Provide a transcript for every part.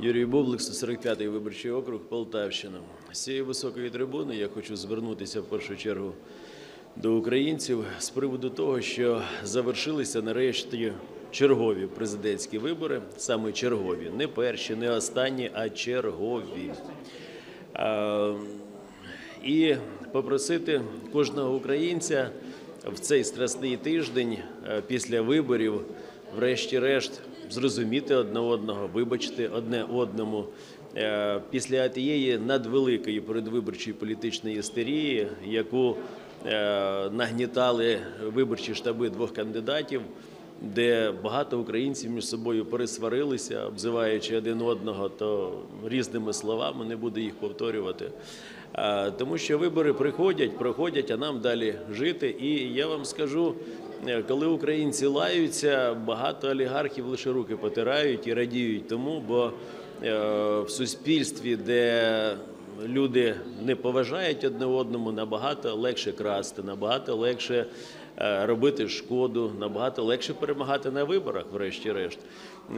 Юрій Бублик, 145-й виборчий округ, Полтавщина. З цієї високої трибуни я хочу звернутися в першу чергу до українців з приводу того, що завершилися нарешті чергові президентські вибори, саме чергові, не перші, не останні, а чергові. І попросити кожного українця в цей страсний тиждень е, після виборів, врешті-решт, зрозуміти одне одного, вибачити одне одному. Е, Після тієї надвеликої передвиборчої політичної істерії, яку е, нагнітали виборчі штаби двох кандидатів, де багато українців між собою пересварилися, обзиваючи один одного, то різними словами не буду їх повторювати. Тому що вибори приходять, проходять, а нам далі жити. І я вам скажу, е, коли українці лаються, багато олігархів лише руки потирають і радіють тому, бо е, в суспільстві, де люди не поважають одне одному, набагато легше красти, набагато легше робити шкоду, набагато легше перемагати на виборах, врешті-решт.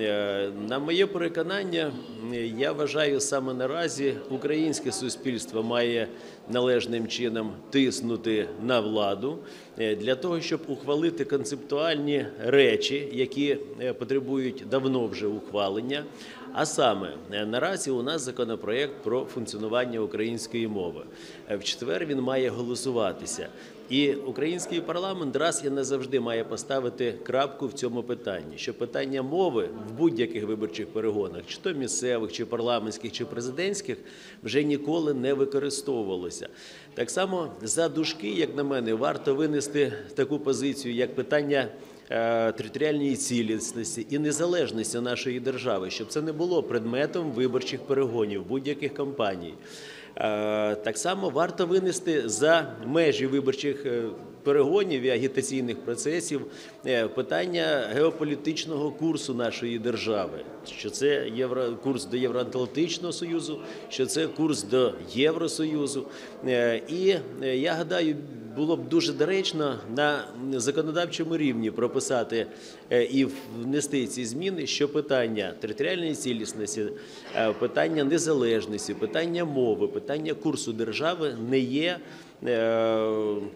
Е, На моє переконання, е, я вважаю, саме наразі українське суспільство має належним чином тиснути на владу е, для того, щоб ухвалити концептуальні речі, які е, потребують давно вже ухвалення. А саме е, наразі у нас законопроект про функціонування української мови. Е, В четвер він має голосуватися. І український парламент раз і назавжди має поставити крапку в цьому питанні, що питання мови в будь-яких виборчих перегонах, чи то місцевих, чи парламентських, чи президентських, вже ніколи не використовувалося. Так само за дужки, як на мене, варто винести таку позицію, як питання е, територіальної цілісності і незалежності нашої держави, щоб це не було предметом виборчих перегонів будь-яких кампаній. Е, Так само варто винести за межі виборчих е, перегонів і агітаційних процесів е, питання геополітичного курсу нашої держави, що це євро, курс до Євроатлантичного союзу, що це курс до Євросоюзу. Е, І е, я гадаю, було б дуже доречно на законодавчому рівні прописати і внести ці зміни, що питання територіальної цілісності, питання незалежності, питання мови, питання курсу держави не є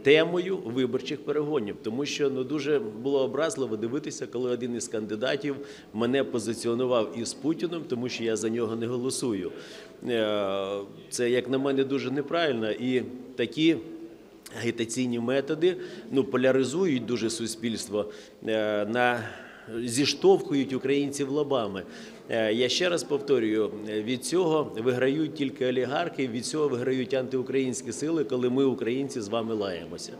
темою виборчих перегонів, тому що ну дуже було образливо дивитися, коли один із кандидатів мене позиціонував із Путіним, тому що я за нього не голосую. Е, Це як на мене дуже неправильно і такі. Агітаційні методи ну поляризують дуже суспільство е, на зіштовхують українців лобами. Е, Я ще раз повторюю: від цього виграють тільки олігархи, від цього виграють антиукраїнські сили, коли ми, українці, з вами лаємося.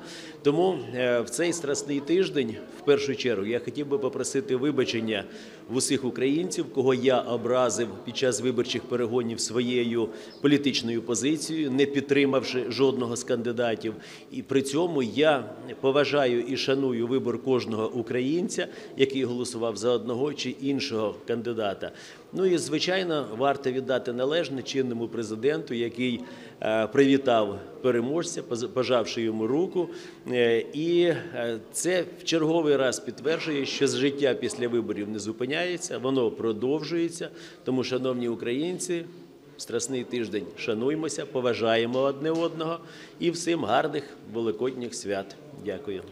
Тому е, в цей страсний тиждень, в першу чергу, я хотів би попросити вибачення в усіх українців, кого я образив під час виборчих перегонів своєю політичною позицією, не підтримавши жодного з кандидатів. І при цьому я поважаю і шаную вибор кожного українця, який голосував за одного чи іншого кандидата. Ну і звичайно, варто віддати належне чинному президенту, який е, привітав переможця, пожавши йому руку. Е, І е, це в черговий раз підтверджує, що життя після виборів не зупиняється, воно продовжується. Тому, шановні українці, страсний тиждень шануймося, поважаємо одне одного і всім гарних великодніх свят. Дякую.